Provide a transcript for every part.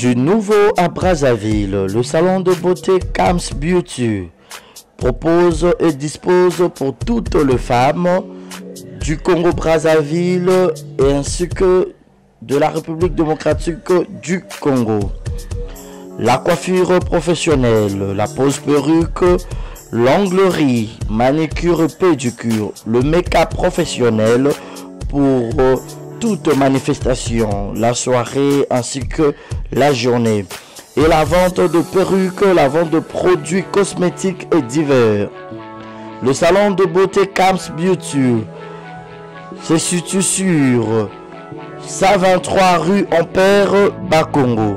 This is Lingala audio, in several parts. Du nouveau à Brazzaville, le salon de beauté Cams Beauty propose et dispose pour toutes les femmes du Congo-Brazzaville ainsi que de la République démocratique du Congo. La coiffure professionnelle, la pose perruque, l'onglerie, manicure pédicure, le make professionnel pour toute manifestation, la soirée ainsi que la journée. Et la vente de perruques, la vente de produits cosmétiques et divers. Le salon de beauté Camps Beauty se situe sur 123 rue Ampère, Bakongo.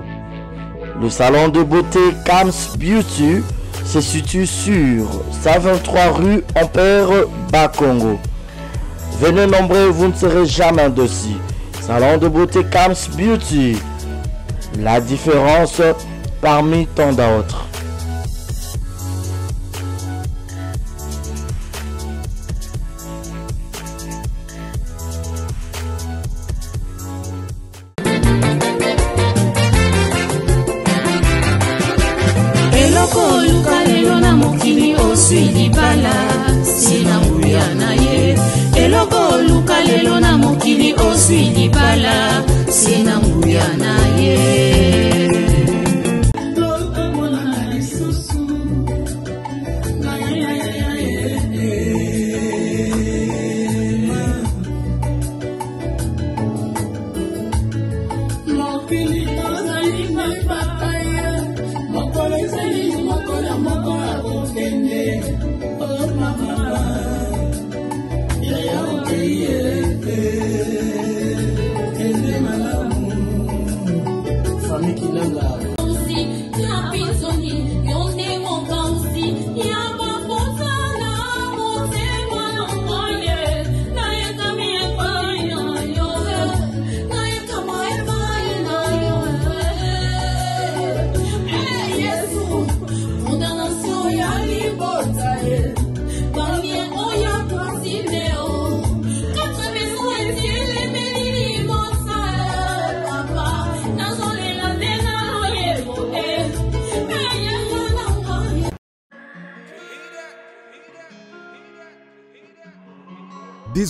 Le salon de beauté Camps Beauty se situe sur 123 rue Ampère, Bakongo. Venez nombreux, vous ne serez jamais indécis. Salon de beauté Cam's Beauty. La différence parmi tant d'autres.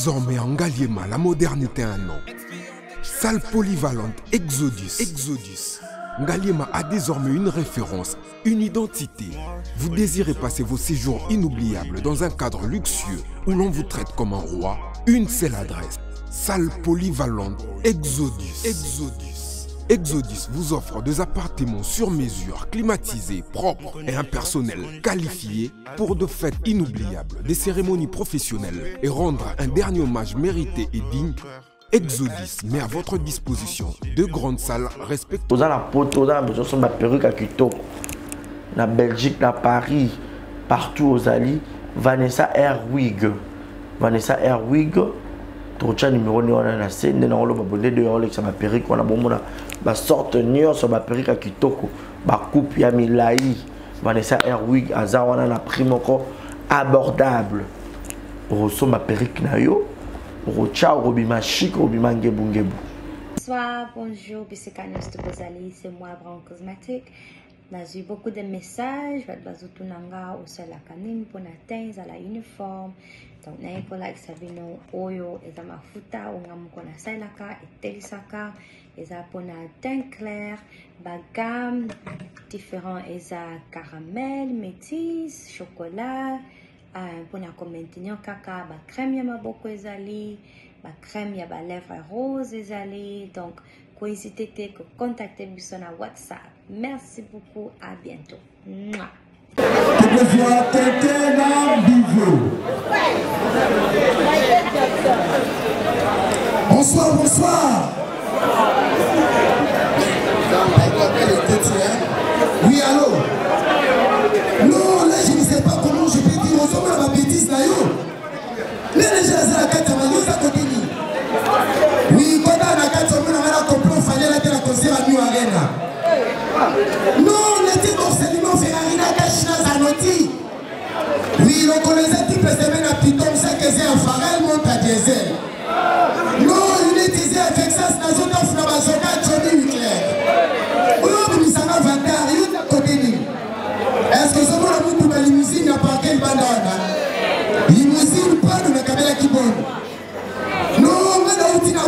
Désormais en Galiema, la modernité a un nom. Salle polyvalente Exodus. Exodus. a désormais une référence, une identité. Vous désirez passer vos séjours inoubliables dans un cadre luxueux où l'on vous traite comme un roi Une seule adresse. Salle polyvalente Exodus. Exodus. Exodus vous offre des appartements sur mesure, climatisés, propres et un personnel qualifié pour de fêtes inoubliables, des cérémonies professionnelles et rendre un dernier hommage mérité et digne. Exodus met à votre disposition deux grandes salles respectées. la Belgique, Paris, partout aux Vanessa Erwig. Vanessa a basorte nyonso baperika kitoko bakupe ya milai vanessa airwig aza wana na prix moko abordable okosomba perike na yo okotia okobima chike obima ngebungebu Bonsoir, bonjour, bisekanos de Bozali, c'est moi Brown Cosmetic. J'ai eu beaucoup de messages, je vais tout nanga au sol la canine pour atteindre la uniforme. Donc na eko like sabino oyo ezama futa onga mukona sailaka etelisaka. Et Les mpona teint clair bagame Ils ont caramel métis chocolat mpona euh, caca, kaka bah, crème ya maboko ezali bah, crème ya balèvre roses ezali donc n'hésitez pas à contacter na whatsapp merci beaucoup à bientôt Bonsoir, bonsoir. Oui, allô Non, là, je ne sais pas comment je peux dire aux hommes à ma bêtise, là, yo. Les gens, c'est la carte Oui, quand on a la carte, on a la comprendre, fallait la tête à de non, on Arena. Non, types d'enseignement, Ferrari, la cache, la zanotti. Oui, le colonisa, type semaine à Piton, ça que c'est un farel, monte à diesel. Non, il est avec ça, c'est la la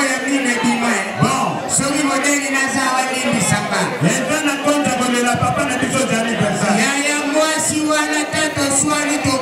ya mine bima e. bon soki modeli naza walimbisanga eza na konta komela papa na biso za aniversaire yaya mwasi wana tata swali to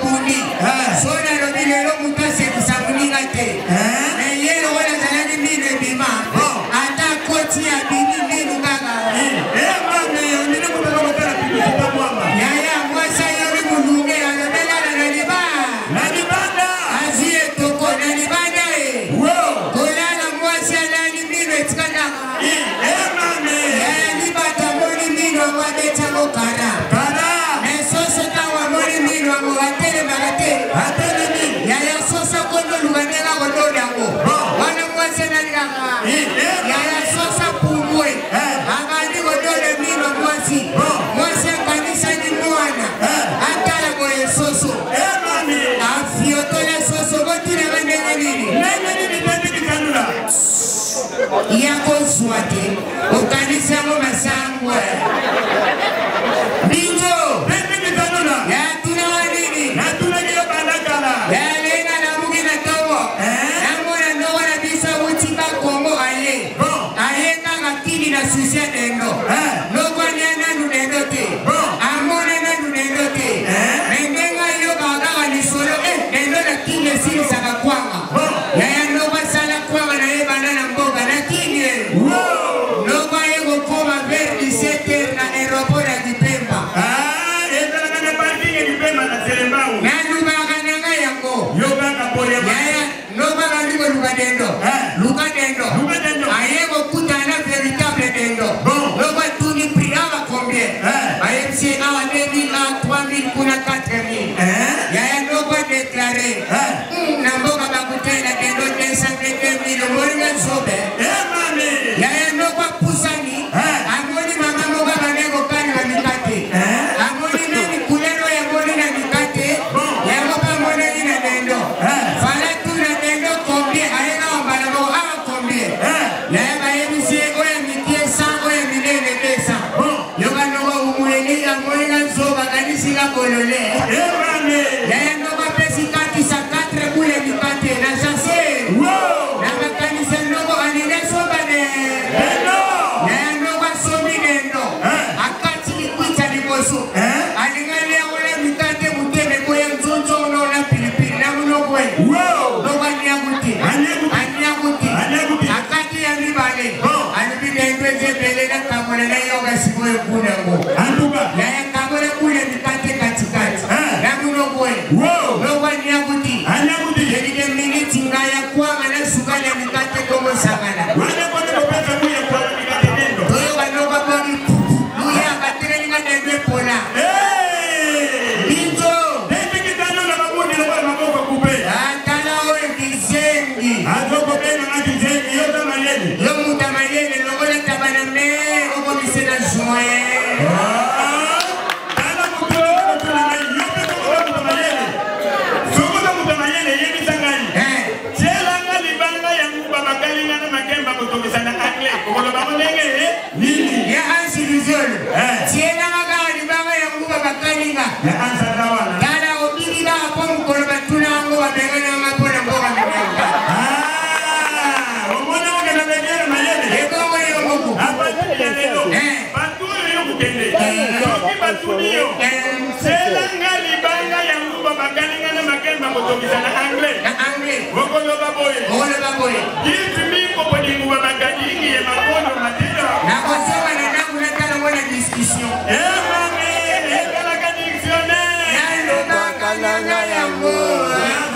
nselanga libanga ya nguba bakalinga na makemba kotokisa na anglais bokoloba boye give me kokolinguba bakalingi ye makono matelo nakosoma na ndangu natalongo na discussion emame eh, ekalaka dictionnaire nalobakalanga yango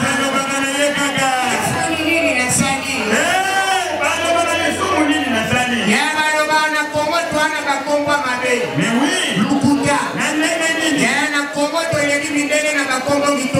nalobaka na ye kaka esuni nini nasali eh, balobaka lisumu nini nasali ya baloba na kongo twana bakombo mabe mais oui na Congo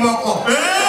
meu Ei!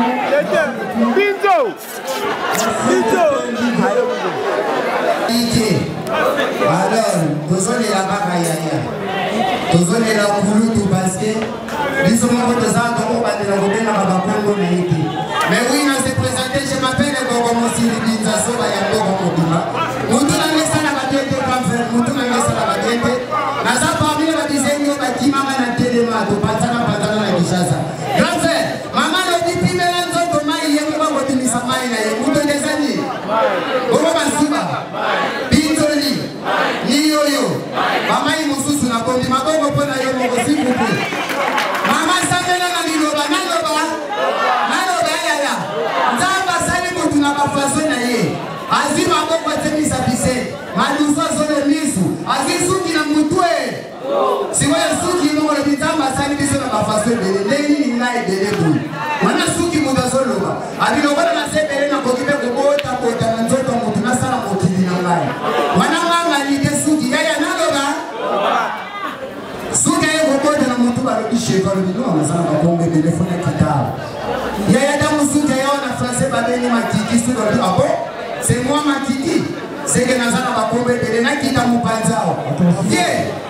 Binzo! Binzo! alors tozolela kaka yaya tozolela kulutu parceke biso moko tozala tokobandela kobengaka bakongo na ye te mais oui na se présente je m'appelle koko mosili binza soba ya ndoko mobima mutu na mesala bato ete pamfer mutu na mesala bato ete naza parmi na badizenge bakimaka na telema topanzana panzana na kishasa mai na ye mutoni eza nini bongo basuba bitoli ni oyo bamai mosusu na bombi mabongo mpo na yo moko sikupu mama sambela na liloba naloba naloba yaya nzambe asali motu na bafaso na ye azwi maboko atemisa bise maluzu azole misu azwi suki na mutue sikoyo suki mokolo bitambo asali biso na bafaso ebele ndenge nina ebele boye wana suki moto azoloba abilokona na se ebele nakoki mpe kobotakota na nzoto ya motu nasala mokili na ngai wana ngangali te suki yaya naloba suki aye kokota na motu balobi sheko alobi nonga nasala bakongo ebele fona kitao yaya ntango suki aye wana francais babeni makiki suki alobi abo ah se mwa makiki seke naza na bakombo ebele nakita mopanzi awa ye yeah.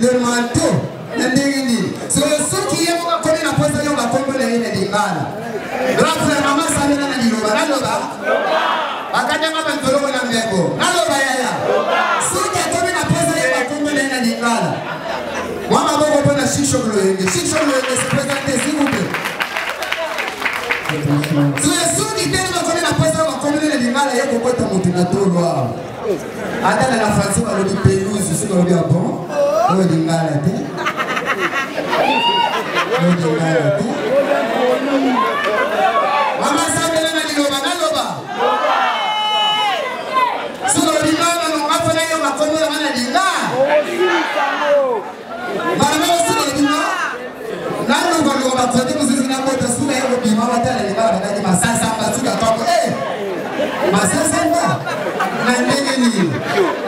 le manteau na ndenge nini sosoki ye komi na posa yo bakombo na ye na limbala lwakula mama sabela na liloba naloba bakandanga bantolongo na mbengo naloba yaya soki akomi na posa ye bakombo na ye na limbala mwa maboko mpo na shikshok loyenge shikshok loyenge sepesante sikupe soki tene bakomi na posa yo bakombo na ye na limbala ye kokota motu na tolwa ata na na fransi balobi peluzu soki balobi ya ah? bon oyo dingala te oyo dingala te amasabela na liloba naloba soko lobingala nongapo na yo makondo yanga na linga balama osoko lobinga naloba loba kote mosusu na moto suka ye lobima watala lingala bandaki masasamba suka twako e eh. masasamba nini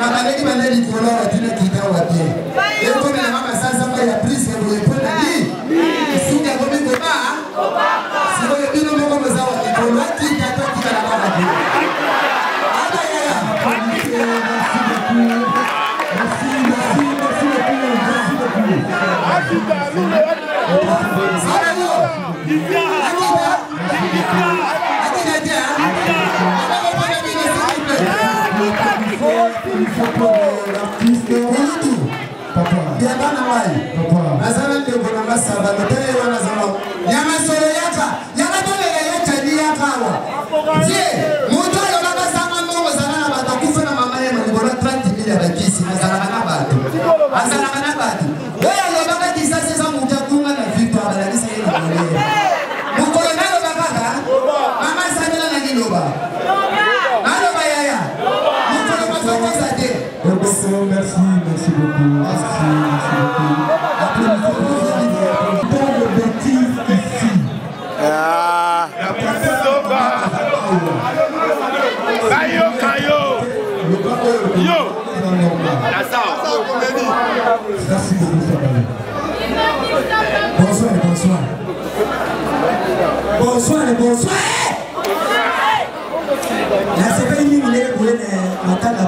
nabaleli bana likolo wapi na kita wapi ekomi na makasanzamba ya prise boye mpo na ni suki yango mikoba sikoyo bino moko boza wa likolo akita to akita na bana bino Merci, merci, merci beaucoup. Merci beaucoup. Ah, Tell when I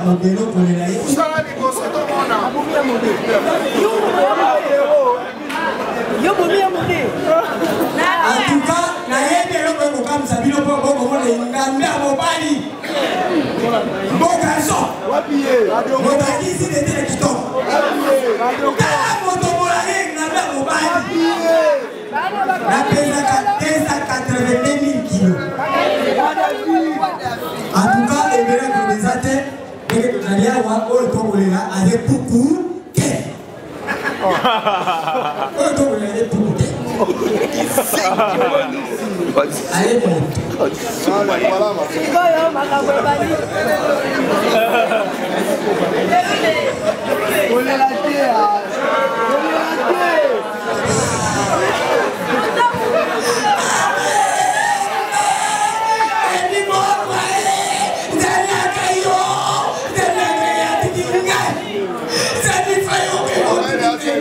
mabele okolela ye sala liboso tomona abomi ya mobe yo bomi ya mobe antuka nayebi eloko ekokamisa bino mpo bokomona engambe ya mobali mbokaso mobakisi dete na kitoko tala moto molale engambe ya mobali napesaka 282 000 kilo antuka ebeleko ayiwa o de tɔgɔ welela a ye kuku kɛ o de tɔgɔ welela a ye kuku kɛ a ye mun. Yeah.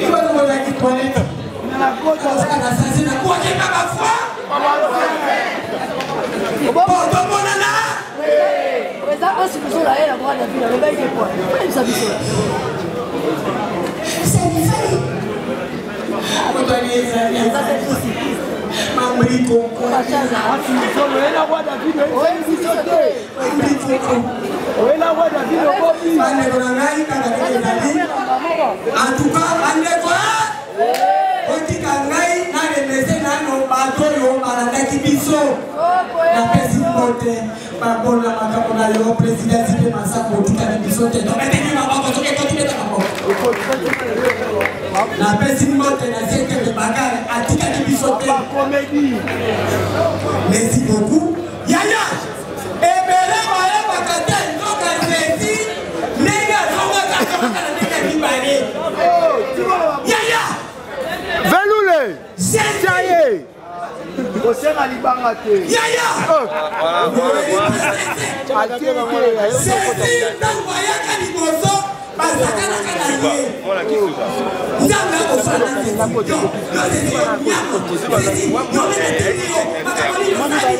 Ibaru mwana kiponeta. Ninakuja sasa sasa ninakuja kama fua. okomonana eh, eza asi kozola ye na bra na vile alobaki epoi ebisa biso oyela bwa davide oyebiso te oyela bwa davide okobi bandeko na ngai kaka ezali en tout cas bandeko oyo alandaki biso napesi ngo te mabola makambo na yo présidasi mpe masango otikali biso te tometeki maboko soki totineta maboko napesi ngo te na siekeke bakare atikali biso te merci beaucoup yaya ebele bayebaka te nzoka zezi ndenge azongaka azongaka na ndenge mibale oh, yaya velule jaye kosenga libanga te atieebayaka liboso bazakanaka na ye nzambe akosala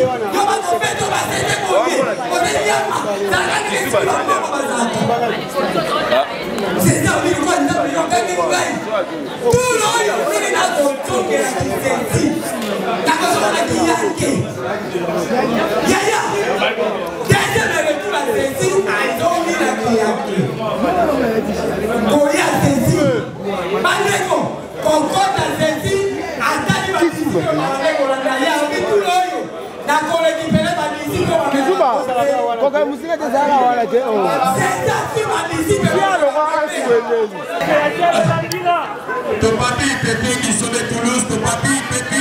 yo bakopeto basete koye oteliyama zakanisibaa bazaka sezabilikwa nzambe yokangi ngai tulo oyo sili nakotongelaki senzi Yanke. Yaya. Deuxième retour à saisi, Azomi na Yanke. Goya saisi. Bandeko, Concorde saisi, Atali bakisiko malengo na Yanke tulo yo. Na kole kipele bakisiko malengo. Koka musika tezala wala je o. Senta ki bakisiko. Ya lo kwa asiweleli. Topati Pepe qui sont de Toulouse, Topati Pepe.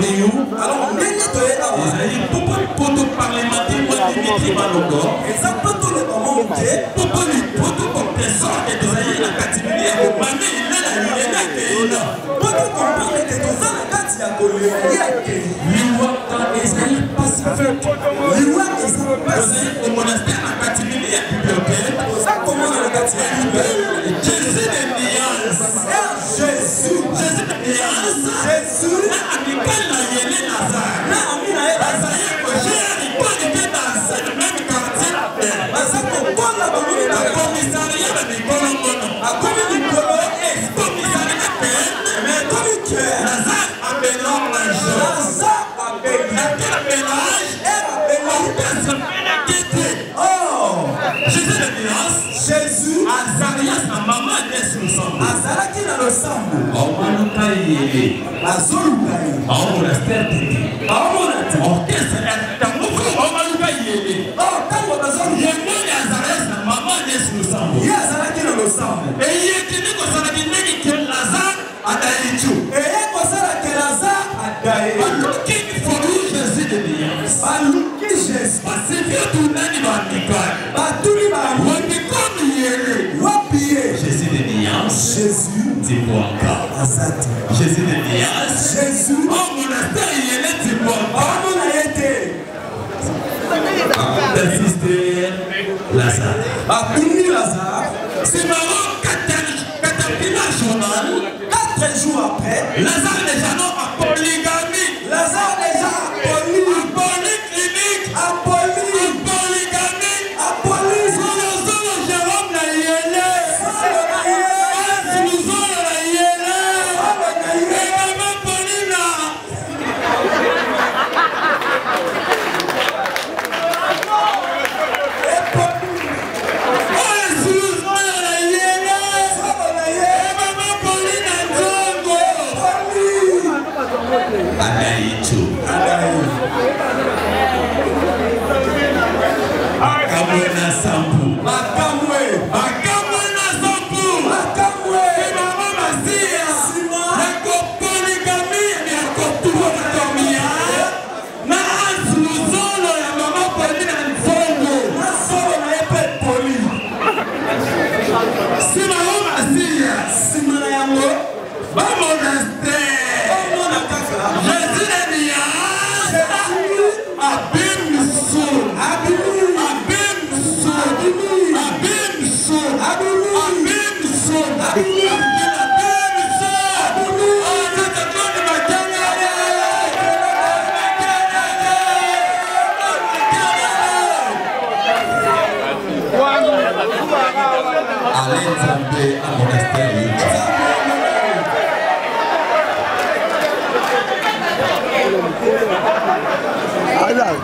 neyu ndenge toye awa ezali popo poto parlementaire mwa dimitri malongo eza poto lokoma oke poto lipoto kompresor ete tozali na kati mili ya kobanda ina na lilenge ya keina poto kompare ete toza na kati ya kolongi ya kei liwaka ezali pacifique liwaka eza pasi emonastere na kati mili ya bibliothèque oza komona na kati ya libele jésus de niance jésus 笨了，姐妹。azoluka ye aomona certete aomona te okesaka ntango eh, moko baomaluka yele ntango ah, bazoluka ye moni azalaki na mama nesi losambo ye azalaki na losambo eyekende kosalaki ndenge ke lazar adaye tio eye kosala ke lazar adaye baluki folu jésus de bias baluki jésus basivie tunani bandikay nsima yo masiya nsima na yango bamona te omona kaka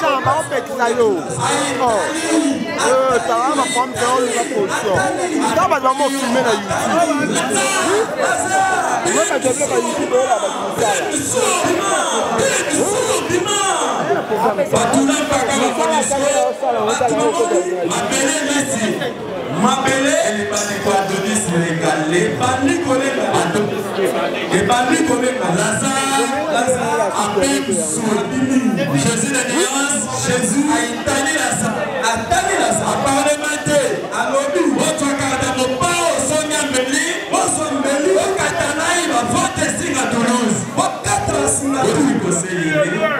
champ baopekisa yo tala makwambe oluka position ta bato bamofume na youtube mekajoeka youtube oyo abakimisala mabele ebandiko adonis melenga lebandi kolenga ado ebandi kolenga laza laza apem solimi jésus de nuance jésus aitani lasa atani lasa aparlema te alobi otwakaka na mopa osoni ameli osombeli okata nai bavote esinga toulouse okatra singa tuli koselili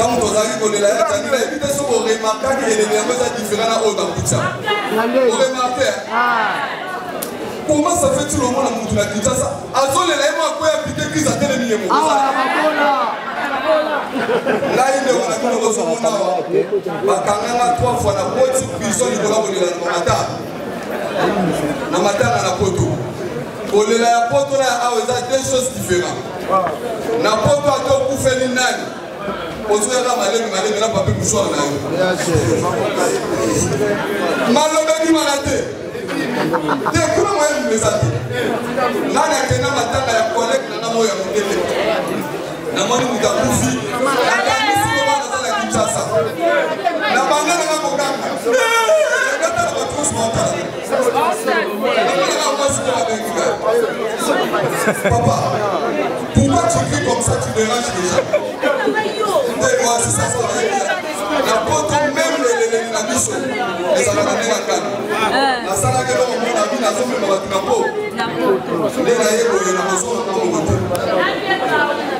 ntango tozalaki kolela etandi nayebi te soki oremarkaki elele yango eza différent na oyo bakutisa oremarke comment ça fait-il omona motu na kinshasa azolela ye moko ya pike krise atelemi ye moko ngai nde wana bino kozomonawa bakanganga trois fois na boti prison likola kolela na mamata na matanga na poto kolela ya poto na ya awa eza deux choses différent na poto atokufeli nani ozoyaka malemi malemi na papi buswar na yo malobeki mana te te kuna moye mimesa te nani akenda matanga ya kolekte na moyo ya mondele namoni moto akufi kinshasa na banga nanga kokanga ekatala batrose matala papa pourquoi tu cries comme ça tu déranges les gens nde moi c'est ça ce qu'on a dit na poto meme leleleli na biso ezalaka nde na kani nasalaki eloko mona bi nazomema bato na po nde naye boye na kozonga mongo te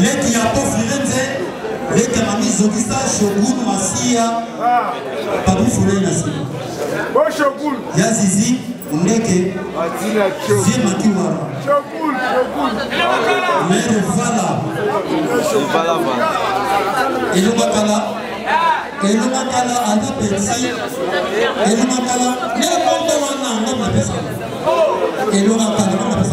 leti ya kofire nze leti ya mamizokisa shogun masiya pabifulei na nsima ya zizi ondeke vie makiwara mere vala elongakala elongakala ata peti elongakala nde konto wana ngamapesa elongakala ngamapesa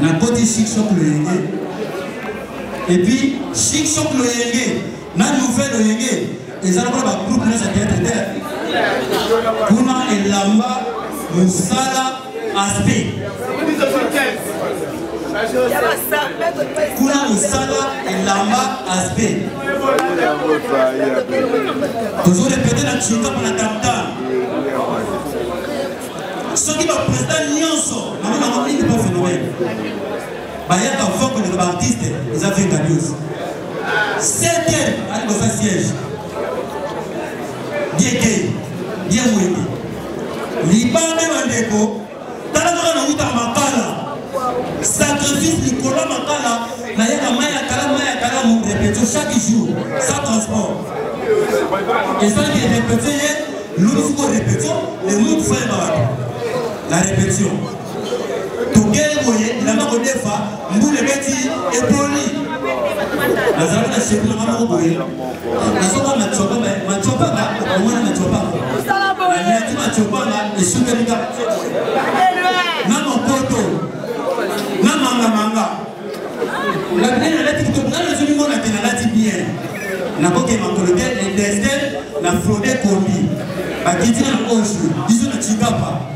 la côté six sont Et puis, six sont cloyengé. Nan nous fait le yenge. Et ça va pas groupe nous être terre. Kuna et lamba, moussala, aspect. Kuna sala et lamba, aspé. Toujours répéter la chute pour la tam soki baprésident nyonso namonango mingi mpo phénomène bayaka vokoleka baartiste eza vinga news septième ali kosa siège dieke die mwende libambe bandeko tala kaka na wuta makala sacrifice likolo makala nayaka mai ya kala mai ya kala morepetio chaque jour sans transport esalaki repetio ye lobisuko repetio le monde fayeba bato la répétition tokei boye elamba kodefa mbula ebeti epoli nazalaki na shekula nga moko boye nazoka matiopanga matiopanga omwana matiopanga nalati matiopanga esukelinga na mokoto na mangamanga labine nalati kitoko nga nazomimona te nalati bien nakokema kolobe destin na frode kombi bakiti na osu biso na cikapa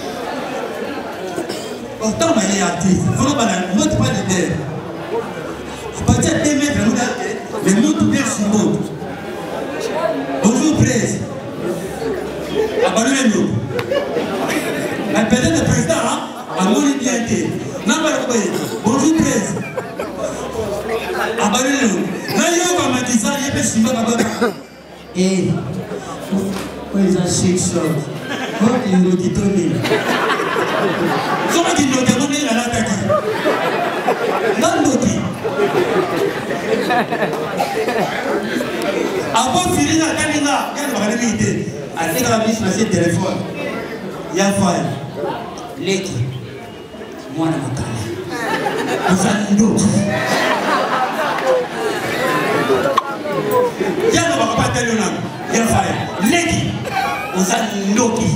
autant mais il y a dit vraiment pas l'autre pas de guerre à partir de mètres nous là les mots tout bien sur l'autre bonjour presse abandonnez nous mais peut-être le président hein à mon bien été non mais bonjour presse abandonnez nous là il y a un matisa il y a pas chimba là-bas et pour les instructions quand il nous dit tout soki kindoti yango ndenge nalataki nga ndoti avant firinga atali nga yalobaka na mingi te atekaka misu na se telefone ya fay leki mwana makala ozali ndoti yalobaka patali nano ya fay leki ozali ndoki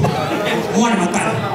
mwana makala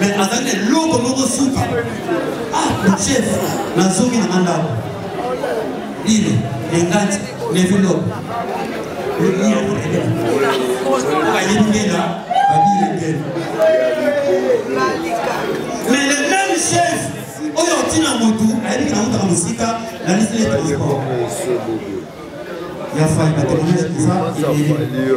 me azali na eloko moko suka ah mochef nazongi na mandako ile engati neviloko bayebingena babilengena mais le même chef oyo otina motu ayebiki na motaka mosika na liste le transport ya fai batémoignage eza ebele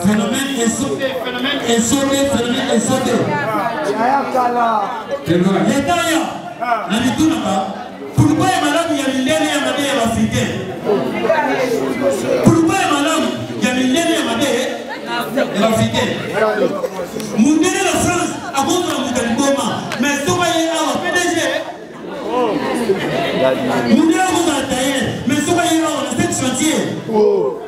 phénomène esote phénomène esote yetaya na ah. mitunaka pourkua ya malamu ya mindele ya made ya baafricain pourkua ya malamu ya mindele ya made ya baafricain mundele na france akotola moto ya liboma ma esoka ye awa pdg mundele akotola tayer ma esoka ye awa na 7 chantier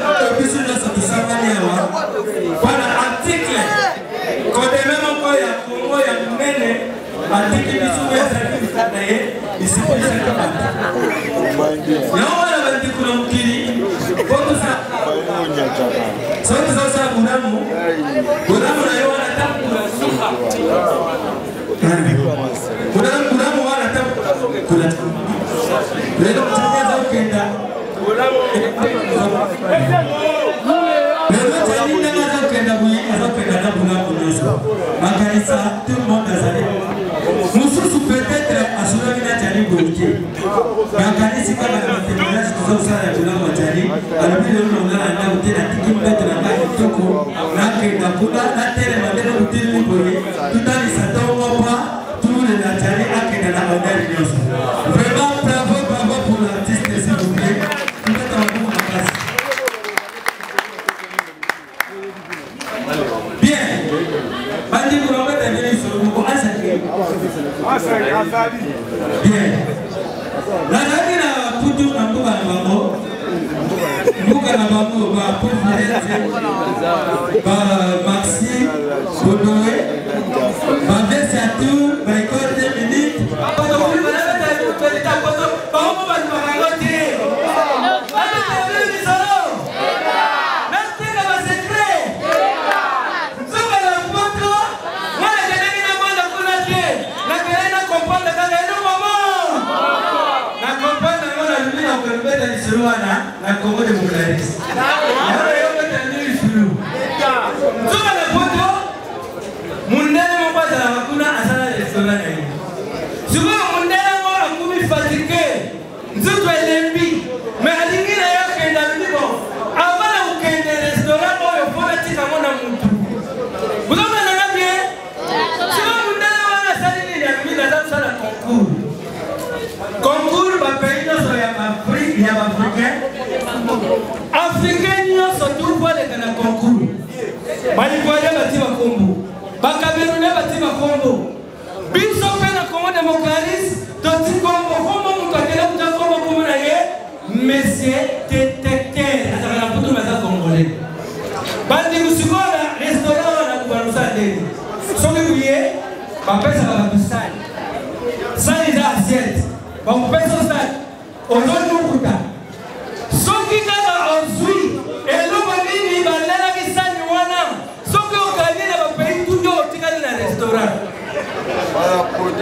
batiki biso oyo ezalaki mita na ye esikilisaka bato yango wana bandeko na mokili soki ozosala bolamu bolamu na yo wana tambola suka bolamu wana tambola lelo motaka aza kokenda lelo tali ndenge aza kokenda boye aza kokenda na bolamu nyonso makanisa tout le monde azali komite bakala esika batemoinage tozakosala ya biloko bazali balobi lelo nonga na ndako te natiki mbeto na ngai kitoko nakenda kuna natelema ndenge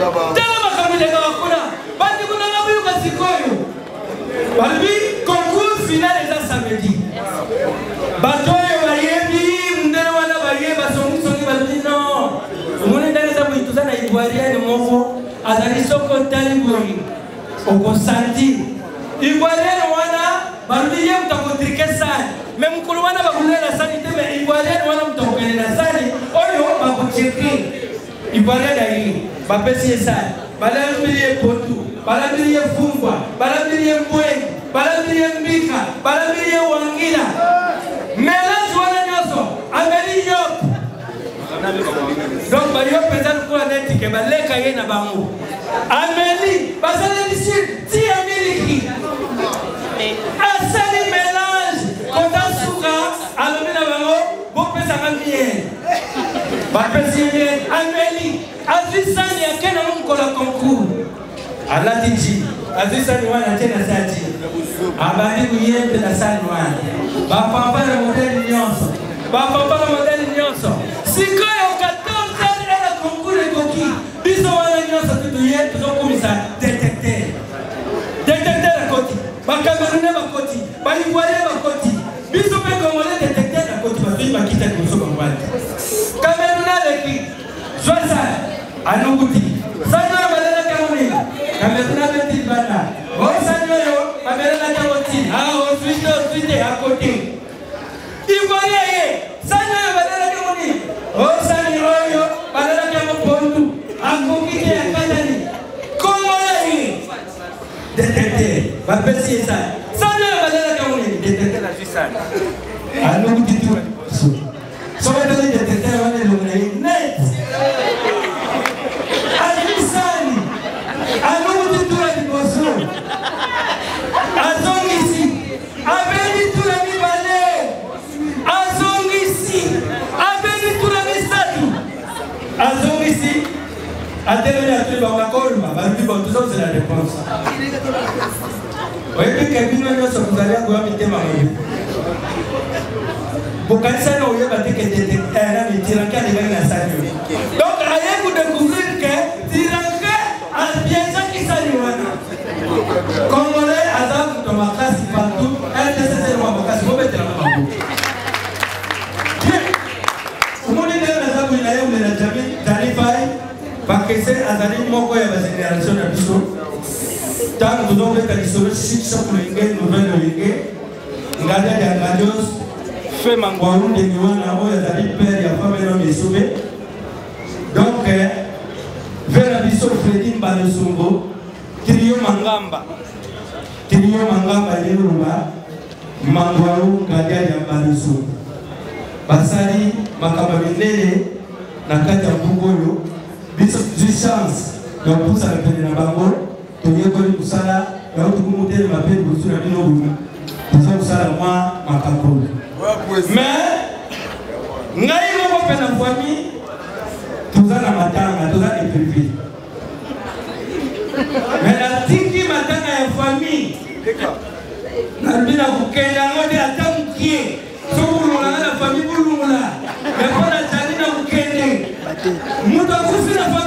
tala makambo ezaka kuna bandeko nanga boyoka sikoyo balobi concours final eza samedi bato oyo bayebi mondele wana baye basongisongi balobi non omoni ndenge eza boyi toza na ivoirienne moko azali soki otali boyi okosanti ivoirienne wana balobi ye moto akotrike sani me mokolo wana bakolela sani te me ivoirienne wana moto akokele na sani oyo bakocirkire ivoirien na ye bapesi ye sale balambeli ye potu balambeli ye fumba balambeli ye mbwengi balambeli ye mbika balambeli ye wangila melasi wana nyonso ameli yope donc bayo mpenza lokola netike baleka ye na bango ameli basaleli sur ti ya miliki asali mélange kota suka alobi na bango bopesaka miele bapesi ye ameli azwi sani ake na mokolo ya concours alati ji azwi sani wana ate na sa ji abandi koyembe na sani wana bapapa na modele nyonso bapapa na modele nyonso sikoyo 14 ane na concours ekoki biso wana nyonso totoye tozokumisa detecteur detecteur akoti bakamerune bakoti baivoire bakoti biso mpe congolais detecteur akoti bazwi bakita koso bangwati Joyce anuguti sanyo balela kamuni kametuna beti bana o sanyo yo balela kamoti ha o suite suite à côté ivoirien ye sanyo yo balela kamuni o sanyo yo balela kamopontu akokite akatani kongolai detete bapesi ye sa sanyo yo balela kamuni detete la juisane anuguti tu atelemi atuli bango akolma balubi bango tozozela réponse oyebike bino nyonso bozali akoya mitema mobi bokanisani oyeba teke tete eh, nani tiranke alingaki na sani donc aye kodécouvrir ke tiranke abienzaki sani wana congolais aza moto makasi partout rdcc makasi bobetelama bakese azali moko ya bagénération na biso ntango tozobeta lisolo sikisa molenge nouvelle olenge nganda ya ngadios fe mangwaru ndenge wana oyo azali pere ya famelome esobe donc eh, ve na biso fredi mbalosungo trio mangamba trio mangamba yeluba mangwaru nganda ya mbalosungo basali makambo minene na kati ya mbuku oyo distance na kopusana pene na bango toyekoli kosala yango tokomi kotelema mpe liboso na bino bomi toza kosala mwa makakolo me ngai moko mpe na fami toza na matanga toza epepe me natiki matanga ya fami nalobi na kokenda yango te ata mokie sokulungolanga na fami kulungula Muito obrigado.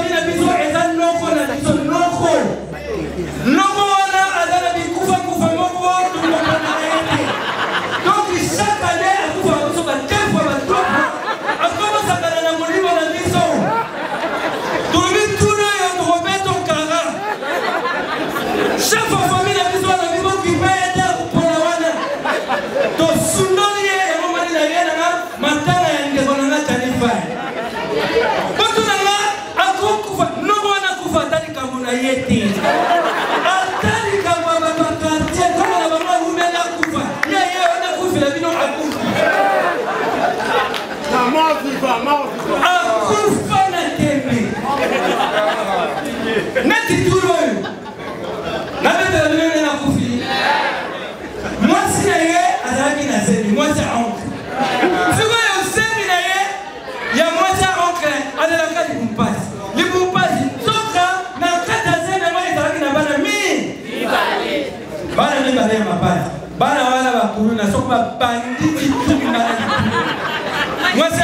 babandi bitumba na libumu mwasi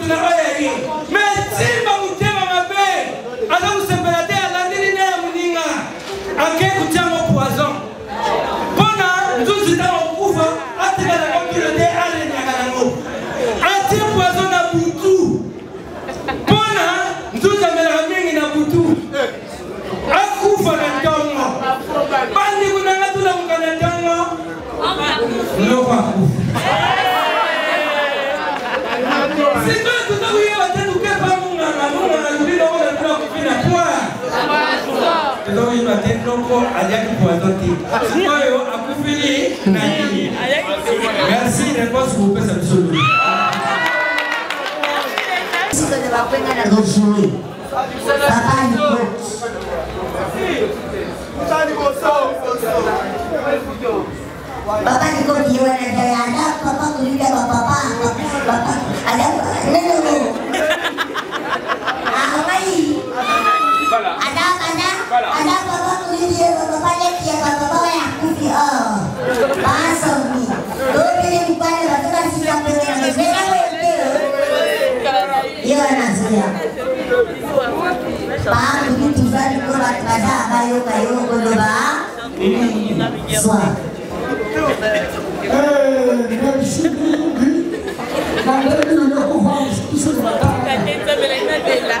العالي ما تسيب akozwa te noko aliaki poato te sikoyo akufeli na nini merci réponse kopesa biso loi Papa Nikot. Papa Nikot ye wana jaya anda papa kulida ba papa papa papa ada neno. Ah mai. Ada ada Ada bapak kuliah dia bapak dia dia bapak bapak yang kubi oh. Masuk ni. Dua pilih bukan ada tu kan siapa yang berbeza itu. Iya nasiya. Pak ini tiba di kurat baca kayu kayu berdoa. Suara. Eh, nasi kubi. Kalau ini nak kuhas, itu sudah tak. Kita belajar bela.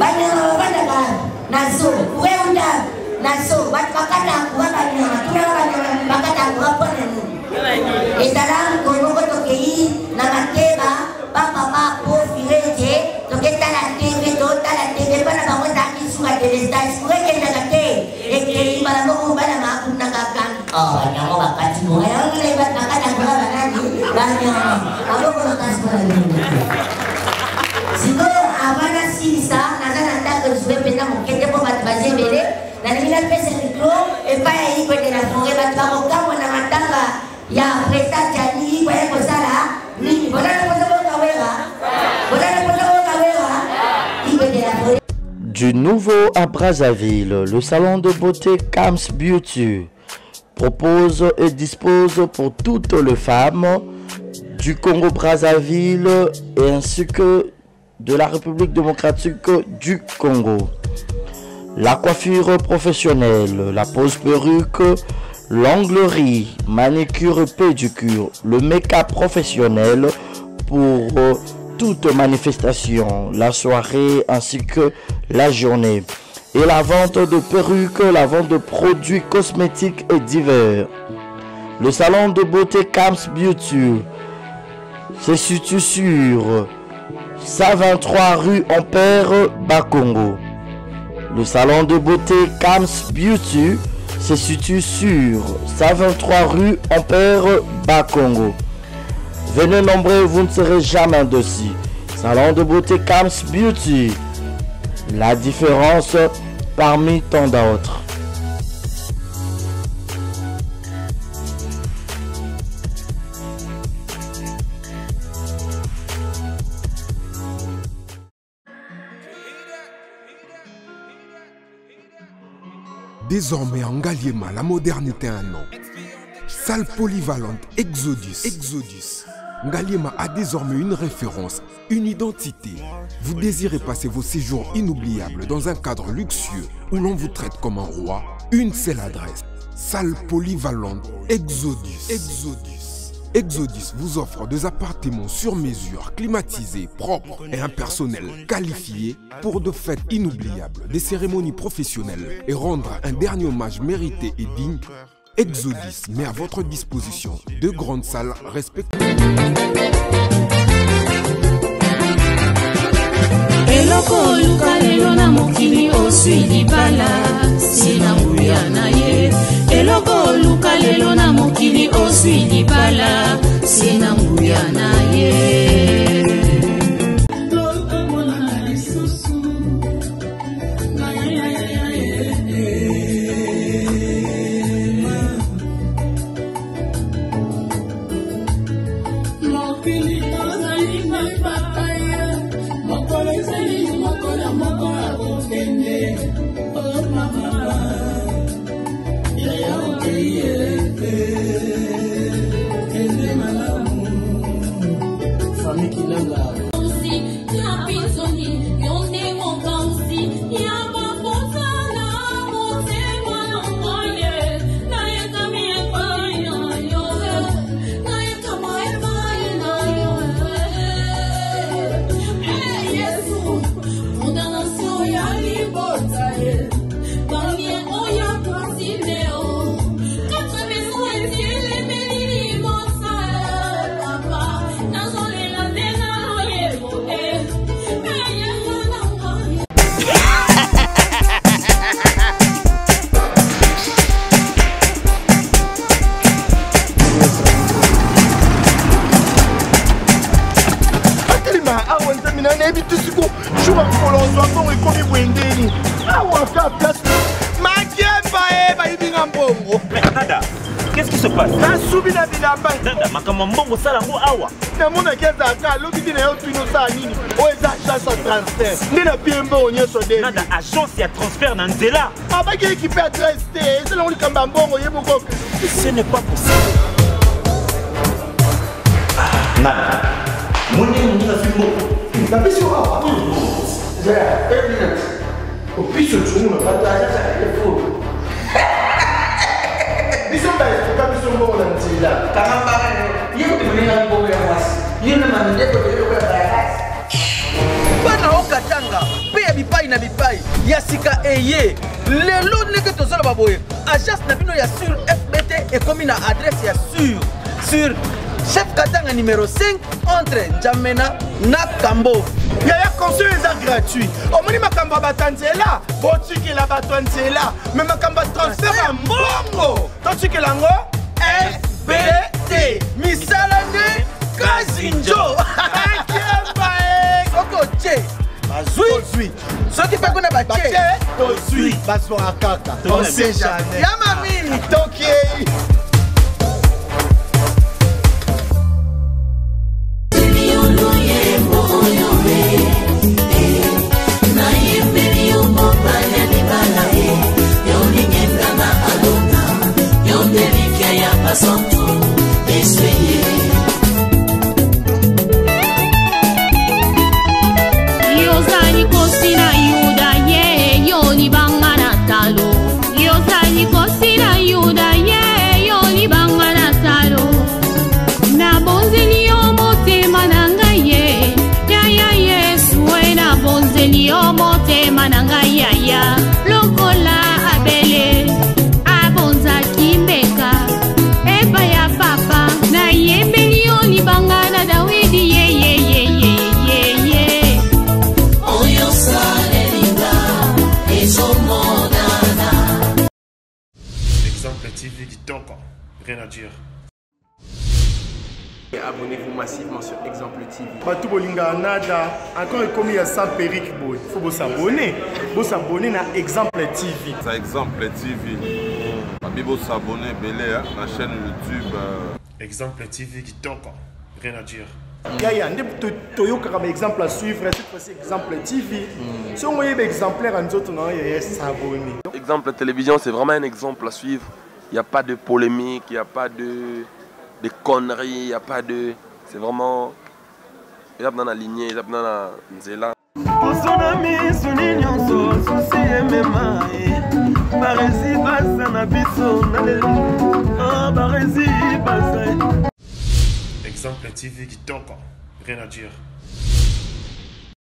banyana babandaka na zo weunda na zo bato bakatakuwa banyana tunaa banyana bakatakuwa mpona nini ezala ngongo tokei na makeba bapapa pofire te toketala teve totala teve mpona bango ezalaki suka telestasikoekendaka te ekei balamoko bana makunaka kangi banyango bakati moyaongile bakatakuwa banani banyana abokonakasikola sikoyo Du nouveau à Brazzaville, le salon de beauté Cams Beauty propose et dispose pour toutes les femmes du Congo-Brazzaville ainsi que de la République démocratique du Congo. La coiffure professionnelle, la pose perruque, l'anglerie, manicure, pédicure, le méca professionnel pour euh, toute manifestation, la soirée ainsi que la journée. Et la vente de perruques, la vente de produits cosmétiques et divers. Le salon de beauté Kams Beauty se situe sur 123 rue Ampère, Bakongo. Le salon de beauté Kams Beauty se situe sur 123 rue Ampère Bakongo. Venez nombreux, vous ne serez jamais indécis. Salon de beauté Camps Beauty. La différence parmi tant d'autres. désormais en Galiema, la modernité a un nom. Salle polyvalente Exodus. Exodus. Galiema a désormais une référence, une identité. Vous désirez passer vos séjours inoubliables dans un cadre luxueux où l'on vous traite comme un roi Une seule adresse. Salle polyvalente Exodus. Exodus exodus vous offre des appartements sur mesure, climatisés, propres et un personnel qualifié pour de fêtes inoubliables, des cérémonies professionnelles et rendre un dernier hommage mérité et digne. exodus met à votre disposition deux grandes salles respectées. lelo na mokili osi libala se na nguya na ye oyo nyonso na baagence ya transfert na nzela abaki ekipe ya 13 te esalango likambo ya mbongo ye moko ce n'est pas possible nada monene monina fimbo bapesi yo awa zaya e minute opisi otumuna bataaaefo biso baesuka biso mbongo na nzela kamambaa ye otemonenga mbongo ya mwasi ye na mandeko eyoko ya bayakasi bana okatanga na bipai ya sika eye lelo ndenge tozoloba boye agence na bino ya sur fbt ekomi na adrese ya sur sur chef katanga numéro 5 entre njamena na kambo yaya conseil eza gratuit omoni oh, makambo ya bato ya nzela botikela bato ya nzela me makambo ya transfert ya mbongo totikela yango fbt misala nde kazinjo mpe kuna batie tozwi bazwaka kaka onsejane ya mamini tokei rien à dire. Abonnez-vous massivement sur Exemple TV. Batou Bolinga Nada, encore commis à ça, Péric Boy. Faut vous abonner, Vous abonnez à Exemple TV. C'est Exemple TV. Vous abonnez, à hein. la chaîne YouTube. Euh. Exemple TV qui toque. Hein. Rien à dire. y a des exemple à suivre c'est fois exemple tv hmm. Si vous ben, exemplaire nous exemplaires, vous il ya s'abonner. exemple télévision c'est vraiment un exemple à suivre il n'y a pas de polémique, il n'y a pas de, de conneries, il n'y a pas de. C'est vraiment. Il y a une la lignée, il y a dans la. là. Exemple TV toque. rien à dire.